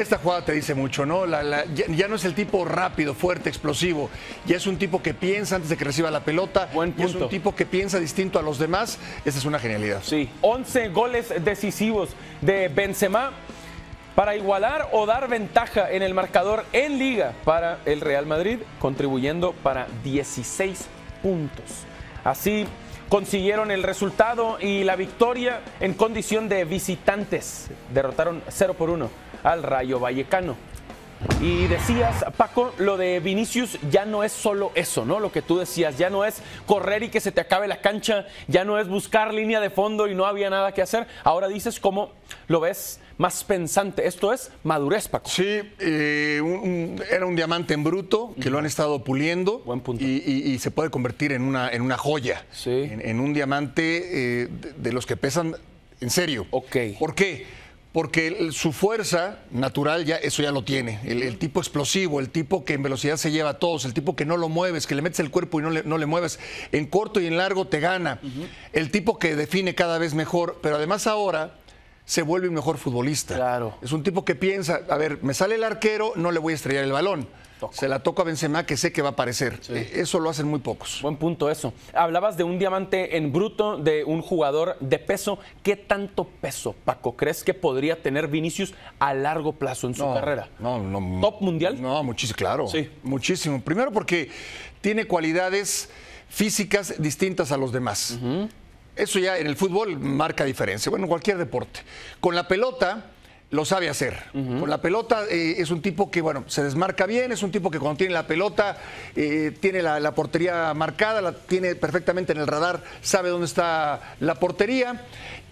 esta jugada te dice mucho, ¿no? La- la- ya, ya no es el tipo rápido, fuerte, explosivo. Ya es un tipo que piensa antes de que reciba la pelota. Buen ya es punto. un tipo que piensa distinto a los demás. Esa es una genialidad. Sí, 11 goles decisivos de Benzema para igualar o dar ventaja en el marcador en liga para el Real Madrid, contribuyendo para 16 puntos. Así consiguieron el resultado y la victoria en condición de visitantes. Derrotaron 0 por 1 al Rayo Vallecano. Y decías, Paco, lo de Vinicius ya no es solo eso, ¿no? Lo que tú decías, ya no es correr y que se te acabe la cancha, ya no es buscar línea de fondo y no había nada que hacer. Ahora dices cómo lo ves más pensante. Esto es madurez, Paco. Sí, eh, un- un- era un diamante en bruto que lo han estado puliendo. Buen punto. Y, y- y se puede convertir en una, en una joya. Sí. En, en un diamante eh, de, de los que pesan en serio. Ok. ¿Por qué? Porque el- su fuerza natural ya eso ya lo tiene. El, el tipo explosivo, el tipo que en velocidad se lleva a todos, el tipo que no lo mueves, que le metes el cuerpo y no le, no le mueves. En corto y en largo te gana. El tipo que define cada vez mejor, pero además ahora se vuelve un mejor futbolista. Claro. Es un tipo que piensa, a ver, me sale el arquero, no le voy a estrellar el balón. Toco. Se la toco a Benzema, que sé que va a aparecer. Eh, Eso lo hacen muy pocos. Buen punto eso. Hablabas de un diamante en bruto, de un jugador de peso. ¿Qué tanto peso, Paco, crees que podría tener Vinicius a largo plazo en su carrera? No, no. ¿Top mundial? No, muchísimo, claro. Sí. Muchísimo. Primero porque tiene cualidades físicas distintas a los demás. Eso ya en el fútbol marca diferencia. Bueno, en cualquier deporte. Con la pelota lo sabe hacer. Con la pelota eh, es un tipo que, bueno, se desmarca bien, es un tipo que cuando tiene la pelota eh, tiene la, la portería marcada, la tiene perfectamente en el radar, sabe dónde está la portería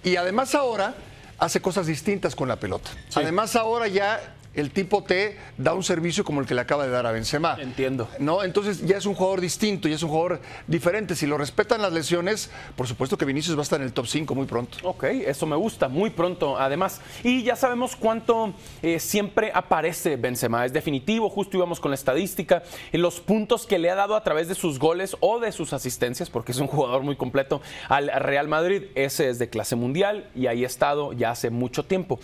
y además ahora hace cosas distintas con la pelota. Además ahora ya el tipo te da un servicio como el que le acaba de dar a Benzema. Entiendo. ¿no? Entonces ya es un jugador distinto, ya es un jugador diferente. Si lo respetan las lesiones, por supuesto que Vinicius va a estar en el top 5 muy pronto. Ok, eso me gusta, muy pronto además. Y ya sabemos cuánto eh, siempre aparece Benzema, es definitivo, justo íbamos con la estadística, en los puntos que le ha dado a través de sus goles o de sus asistencias, porque es un jugador muy completo al Real Madrid, ese es de clase mundial y ahí ha estado ya hace mucho tiempo.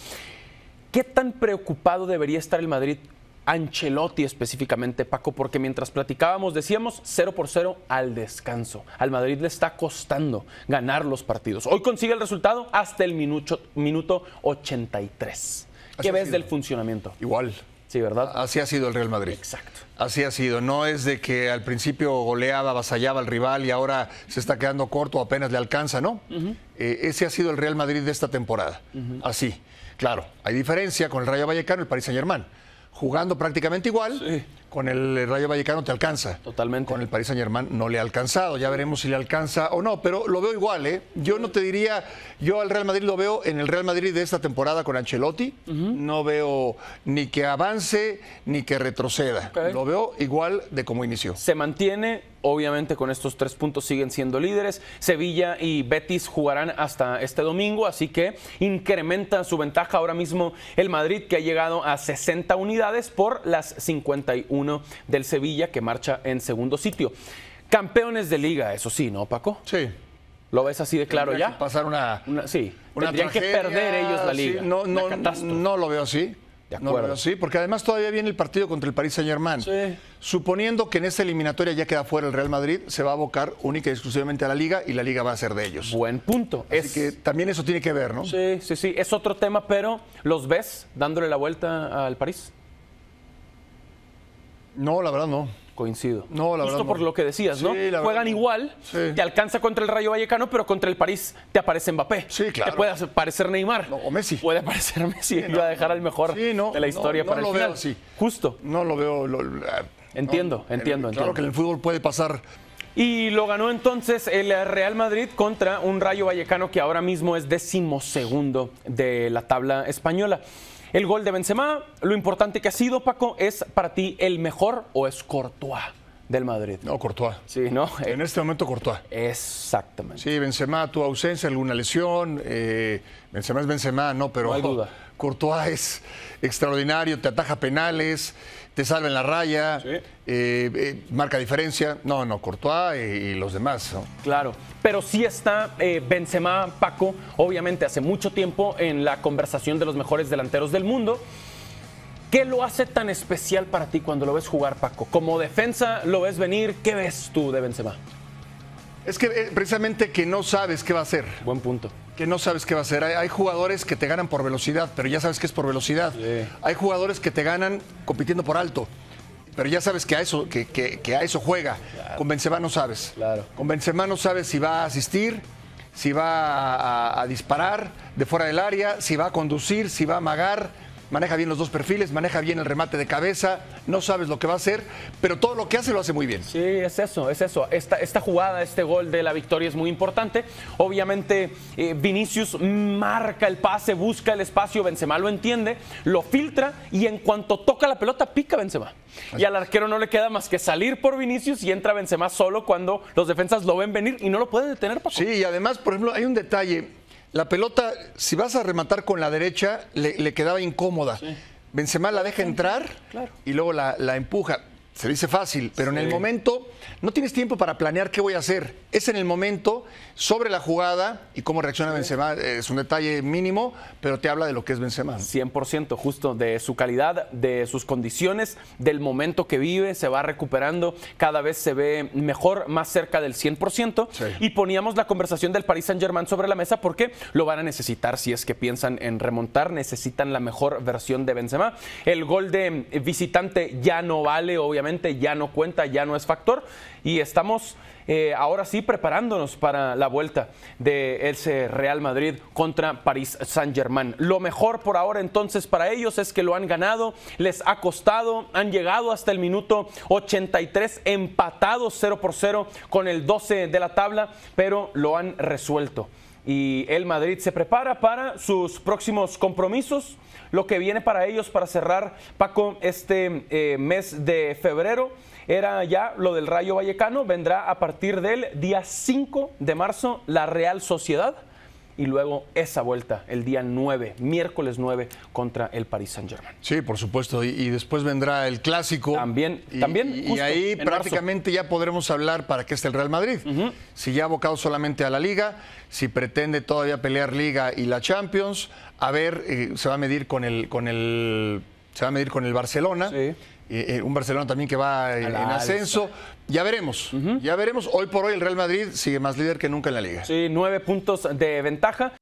¿Qué tan preocupado debería estar el Madrid? Ancelotti específicamente, Paco, porque mientras platicábamos decíamos 0 por 0 al descanso. Al Madrid le está costando ganar los partidos. Hoy consigue el resultado hasta el minuto, minuto 83. Así ¿Qué ves del funcionamiento? Igual. Sí, ¿verdad? Así ha sido el Real Madrid. Exacto. Así ha sido. No es de que al principio goleaba, avasallaba al rival y ahora se está quedando corto o apenas le alcanza, ¿no? Eh, ese ha sido el Real Madrid de esta temporada. Así. Claro, hay diferencia con el Rayo Vallecano y el Paris Saint Germain. Jugando prácticamente igual, Sí. Con el Rayo Vallecano te alcanza. Totalmente. Con el Paris Saint Germain no le ha alcanzado. Ya veremos si le alcanza o no, pero lo veo igual, ¿eh? Yo no te diría, yo al Real Madrid lo veo en el Real Madrid de esta temporada con Ancelotti. No veo ni que avance ni que retroceda. Lo veo igual de como inició. Se mantiene, obviamente con estos tres puntos siguen siendo líderes. Sevilla y Betis jugarán hasta este domingo, así que incrementa su ventaja ahora mismo el Madrid, que ha llegado a 60 unidades por las 51 del Sevilla, que marcha en segundo sitio. Campeones de liga, eso sí, ¿no, Paco? Sí. ¿Lo ves así de claro Tendría que ya? Pasar una. Una- sí, una tendrían que perder ellos la sí, liga. no, Una no, catástrofe. no lo veo así. De No lo acuerdo. veo así, porque además todavía viene el partido contra el Paris Saint Germain. Sí. Suponiendo que en esta eliminatoria ya queda fuera el Real Madrid, se va a abocar única y exclusivamente a la liga y la liga va a ser de ellos. Buen punto. Así Es- que también eso tiene que ver, ¿no? Sí, sí, sí. Es otro tema, pero ¿los ves dándole la vuelta al París? No, la verdad no. Coincido. No, la Justo verdad por no. lo que decías, ¿no? Sí, la Juegan verdad no. igual, Sí. te alcanza contra el Rayo Vallecano, pero contra el París te aparece Mbappé. Sí, claro. Te puede aparecer Neymar. No, o Messi. Puede aparecer Messi. no, Iba a dejar al mejor Sí, no, de la no, historia no para el lo final. veo así. Justo. No lo veo. lo- ah, Entiendo, no, entiendo, Claro que en el fútbol puede pasar. Y lo ganó entonces el Real Madrid contra un Rayo Vallecano que ahora mismo es decimosegundo de la tabla española. El gol de Benzema, lo importante que ha sido, Paco, es para ti el mejor o es Courtois del Madrid. No, Courtois. Sí, ¿no? En este momento, Courtois. Exactamente. Sí, Benzema, tu ausencia, alguna lesión. eh, Benzema es Benzema, no, pero No hay duda. Courtois es extraordinario, te ataja penales, te salva en la raya, Sí. eh, eh, marca diferencia. No, no, Courtois y, y los demás. ¿no? Claro, pero sí está eh, Benzema, Paco, obviamente hace mucho tiempo en la conversación de los mejores delanteros del mundo. ¿Qué lo hace tan especial para ti cuando lo ves jugar, Paco? Como defensa, lo ves venir, ¿qué ves tú de Benzema? Es que eh, precisamente que no sabes qué va a hacer. Buen punto. Que no sabes qué va a hacer. Hay, hay jugadores que te ganan por velocidad, pero ya sabes que es por velocidad. Sí. Hay jugadores que te ganan compitiendo por alto. Pero ya sabes que a eso, que, que- que a eso juega. Con Benzema no sabes. Claro. Con Benzema no sabes si va a asistir, si va a, a disparar de fuera del área, si va a conducir, si va a amagar. Maneja bien los dos perfiles, maneja bien el remate de cabeza. No sabes lo que va a hacer, pero todo lo que hace lo hace muy bien. Sí, es eso, es eso. Esta, esta jugada, este gol de la victoria es muy importante. Obviamente, eh, Vinicius marca el pase, busca el espacio, Benzema lo entiende, lo filtra y en cuanto toca la pelota, pica Benzema. Y al arquero no le queda más que salir por Vinicius y entra Benzema solo cuando los defensas lo ven venir y no lo pueden detener, Paco. Sí, y además, por ejemplo, hay un detalle. La pelota, si vas a rematar con la derecha, le, le quedaba incómoda. Benzema la deja entrar Claro. y luego la, la empuja. Se dice fácil, pero en el momento no tienes tiempo para planear qué voy a hacer. Es en el momento, sobre la jugada y cómo reacciona Benzema. Es un detalle mínimo, pero te habla de lo que es Benzema. 100% justo de su calidad, de sus condiciones, del momento que vive, se va recuperando, cada vez se ve mejor, más cerca del 100%. Sí. Y poníamos la conversación del Paris Saint-Germain sobre la mesa porque lo van a necesitar si es que piensan en remontar, necesitan la mejor versión de Benzema. El gol de visitante ya no vale, obviamente, ya no cuenta, ya no es factor. Y estamos eh, ahora sí preparándonos para la vuelta de ese Real Madrid contra París Saint-Germain. Lo mejor por ahora entonces para ellos es que lo han ganado, les ha costado, han llegado hasta el minuto 83 empatados 0 por 0 con el 12 de la tabla, pero lo han resuelto. Y el Madrid se prepara para sus próximos compromisos, lo que viene para ellos para cerrar, Paco, este eh, mes de febrero era ya lo del Rayo Vallecano, vendrá a partir del día 5 de marzo la Real Sociedad y luego esa vuelta el día 9, miércoles 9 contra el Paris Saint-Germain. Sí, por supuesto. Y, y después vendrá el clásico. También- Y, también, y- ahí marzo. prácticamente ya podremos hablar para qué está el Real Madrid. Si ya ha abocado solamente a la Liga, si pretende todavía pelear Liga y la Champions, a ver, eh, se va a medir con el, con el, se va a medir con el Barcelona. Sí. Eh, eh, un Barcelona también que va en, la en ascenso. Ya veremos, ya veremos. Hoy por hoy el Real Madrid sigue más líder que nunca en la Liga. Sí, nueve puntos de ventaja.